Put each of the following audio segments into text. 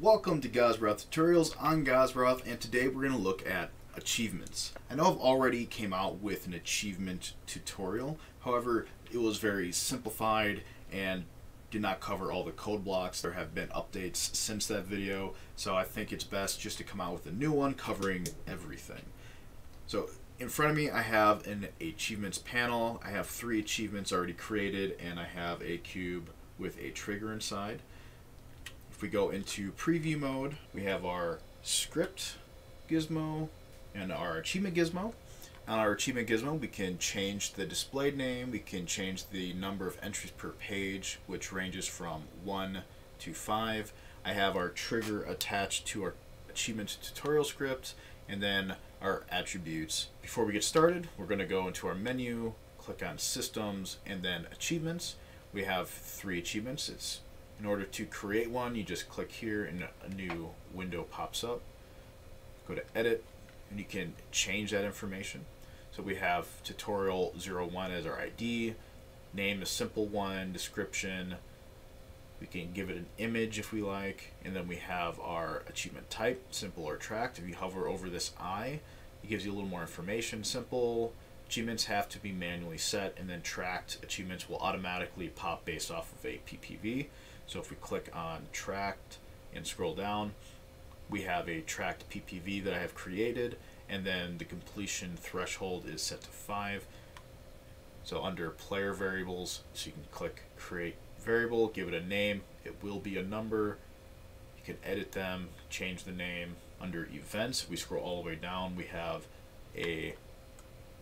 Welcome to GausRoth Tutorials. I'm and today we're going to look at achievements. I know I've already came out with an achievement tutorial, however, it was very simplified and did not cover all the code blocks. There have been updates since that video, so I think it's best just to come out with a new one covering everything. So in front of me I have an achievements panel. I have three achievements already created and I have a cube with a trigger inside. If we go into preview mode, we have our script gizmo and our achievement gizmo. On our achievement gizmo, we can change the displayed name, we can change the number of entries per page, which ranges from 1 to 5. I have our trigger attached to our achievement tutorial script, and then our attributes. Before we get started, we're going to go into our menu, click on Systems, and then Achievements. We have three achievements. It's in order to create one, you just click here and a new window pops up. Go to edit and you can change that information. So we have tutorial 01 as our ID, name a simple one, description, we can give it an image if we like, and then we have our achievement type, simple or tracked. If you hover over this I, it gives you a little more information. Simple achievements have to be manually set, and then tracked achievements will automatically pop based off of a PPV. So if we click on tracked and scroll down, we have a tracked PPV that I have created, and then the completion threshold is set to 5. So under player variables, so you can click create variable, give it a name, it will be a number. You can edit them, change the name. Under events, we scroll all the way down, we have a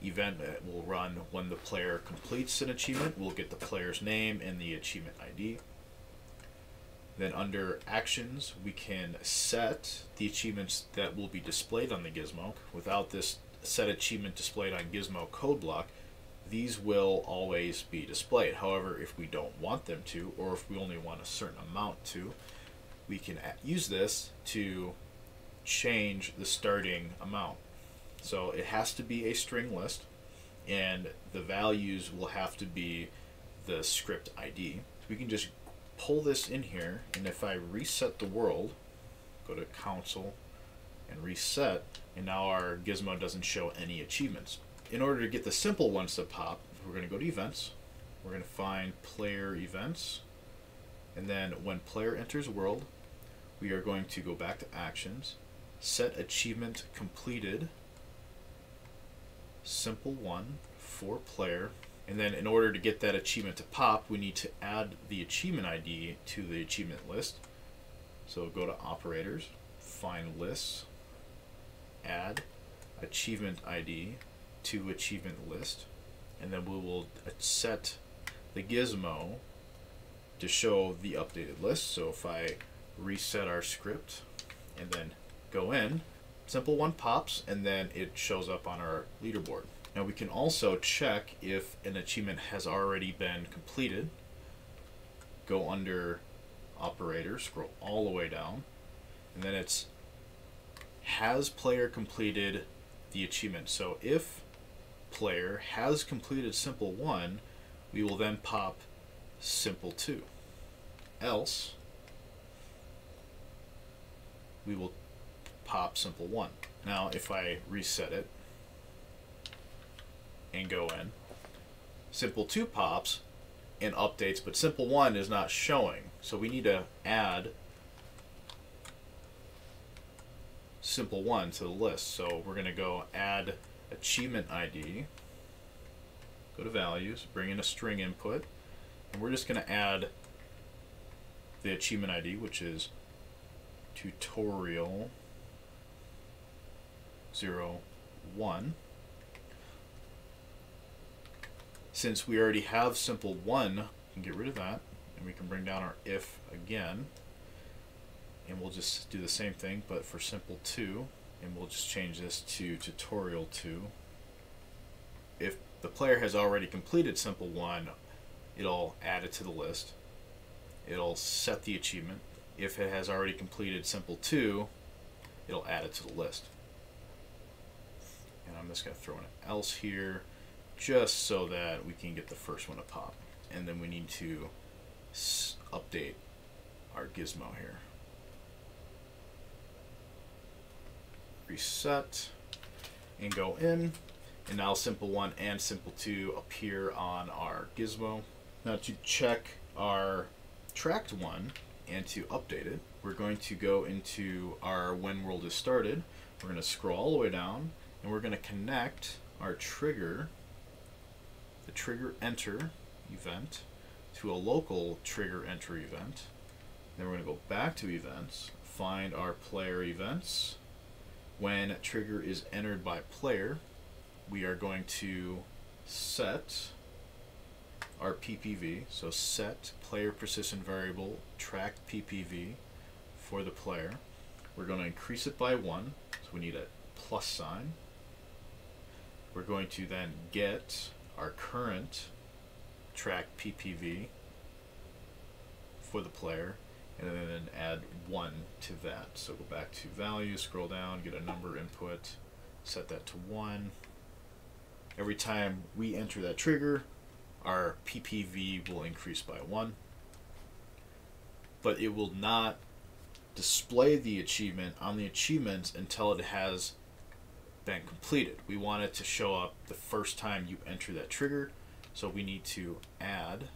event that will run when the player completes an achievement. We'll get the player's name and the achievement ID. Then under actions, we can set the achievements that will be displayed on the gizmo. Without this set achievement displayed on gizmo code block, these will always be displayed. However, if we don't want them to, or if we only want a certain amount to, we can use this to change the starting amount. So it has to be a string list, and the values will have to be the script ID. So we can just pull this in here, and if I reset the world, go to console and reset, and now our gizmo doesn't show any achievements. In order to get the simple ones to pop, we're going to go to events, we're going to find player events, and then when player enters world, we are going to go back to actions, set achievement completed, simple one for player, and then in order to get that achievement to pop, we need to add the achievement ID to the achievement list. So go to operators, find lists, add achievement ID to achievement list, and then we will set the gizmo to show the updated list. So if I reset our script and then go in, simple one pops and then it shows up on our leaderboard. Now we can also check if an achievement has already been completed. Go under operator, scroll all the way down, and then it's has player completed the achievement. So if player has completed simple 1, we will then pop simple 2. Else, we will pop simple 1. Now if I reset it, and go in. Simple 2 pops and updates, but Simple 1 is not showing. So we need to add Simple 1 to the list. So we're going to go add achievement ID, go to values, bring in a string input, and we're just going to add the achievement ID, which is tutorial 01 since we already have simple 1, we can get rid of that, and we can bring down our if again, and we'll just do the same thing, but for simple 2, and we'll just change this to tutorial 2. If the player has already completed simple 1, it'll add it to the list. It'll set the achievement. If it has already completed simple 2, it'll add it to the list. And I'm just going to throw an else here just so that we can get the first one to pop. And then we need to update our gizmo here. reset and go in. And now simple one and simple two appear on our gizmo. Now to check our tracked one and to update it, we're going to go into our when world is started. We're going to scroll all the way down and we're going to connect our trigger, the trigger enter event, to a local trigger enter event. Then we're going to go back to events, find our player events. When trigger is entered by player, we are going to set our PPV. So set player persistent variable track PPV for the player. We're going to increase it by one, so we need a plus sign. We're going to then get our current track PPV for the player and then add one to that. So go back to value, scroll down, get a number input, set that to one. Every time we enter that trigger, our PPV will increase by one, but it will not display the achievement on the achievements until it has been completed. We want it to show up the first time you enter that trigger, so we need to add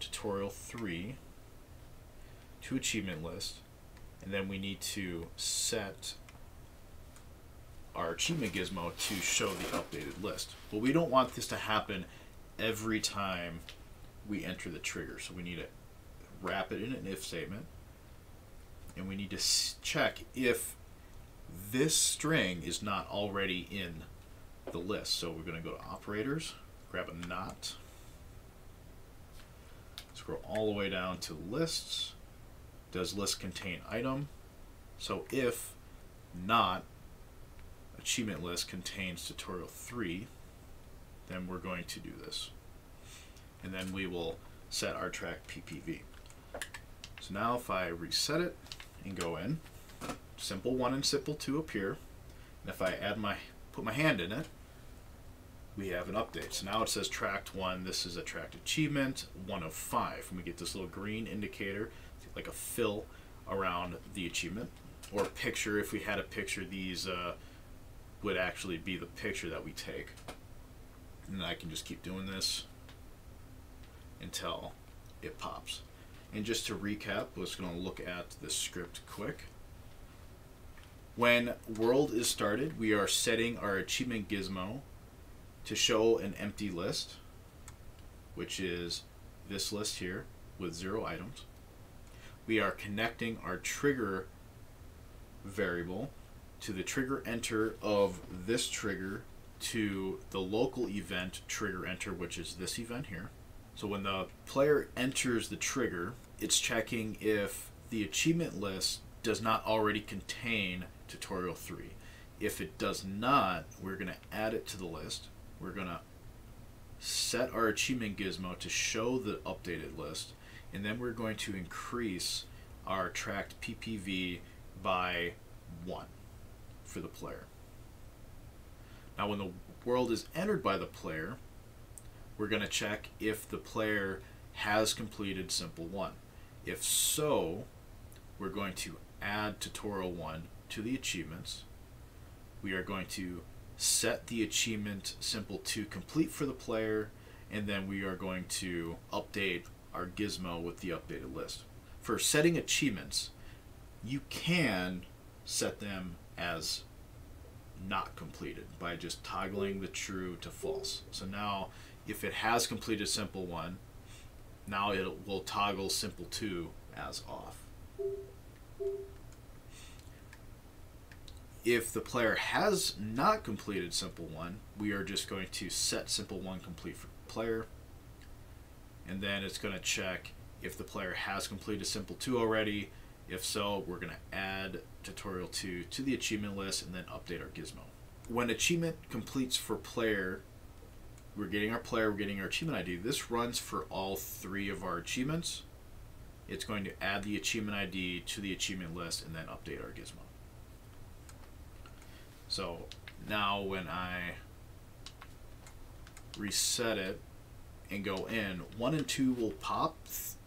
tutorial 3 to achievement list, and then we need to set our achievement gizmo to show the updated list. But we don't want this to happen every time we enter the trigger. So we need to wrap it in an if statement. And we need to check if this string is not already in the list. So we're going to go to operators, grab a not, scroll all the way down to lists. Does list contain item? So if not achievement list contains tutorial 3, then we're going to do this. And then we will set our track PPV. So now if I reset it and go in, simple 1 and simple 2 appear. And if I add my put my hand in it, we have an update. So now it says tracked 1, this is a tracked achievement, 1 of 5. And we get this little green indicator, like a fill around the achievement. Or picture, if we had a picture, these uh, would actually be the picture that we take. And I can just keep doing this until it pops. And just to recap, we're just going to look at the script quick. When world is started, we are setting our achievement gizmo to show an empty list, which is this list here with zero items. We are connecting our trigger variable to the trigger enter of this trigger to the local event trigger enter, which is this event here. So when the player enters the trigger, it's checking if the achievement list does not already contain tutorial 3. If it does not, we're going to add it to the list. We're going to set our achievement gizmo to show the updated list, and then we're going to increase our tracked PPV by 1 for the player. Now when the world is entered by the player, we're going to check if the player has completed Simple 1. If so, we're going to add Tutorial 1 to the achievements. We are going to set the achievement Simple 2 complete for the player, and then we are going to update our gizmo with the updated list. For setting achievements, you can set them as not completed by just toggling the true to false. So now if it has completed simple 1, now it will toggle simple 2 as off. If the player has not completed simple 1, we are just going to set simple 1 complete for player and then it's going to check if the player has completed simple 2 already if so, we're going to add tutorial 2 to the achievement list and then update our gizmo. When achievement completes for player, we're getting our player, we're getting our achievement ID. This runs for all three of our achievements. It's going to add the achievement ID to the achievement list and then update our gizmo. So now when I reset it and go in, 1 and 2 will pop,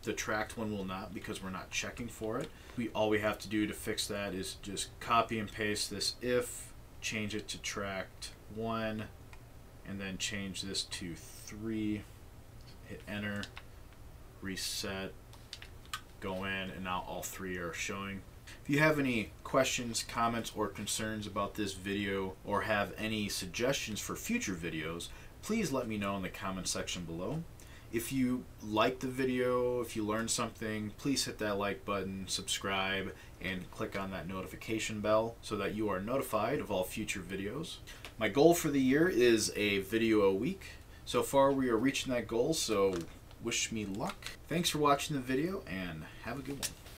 the tracked one will not because we're not checking for it. We all we have to do to fix that is just copy and paste this if, change it to tracked one, and then change this to three. Hit enter, reset, go in, and now all three are showing. If you have any questions, comments, or concerns about this video, or have any suggestions for future videos, please let me know in the comment section below. If you like the video, if you learned something, please hit that like button, subscribe, and click on that notification bell so that you are notified of all future videos. My goal for the year is a video a week. So far we are reaching that goal, so wish me luck. Thanks for watching the video and have a good one.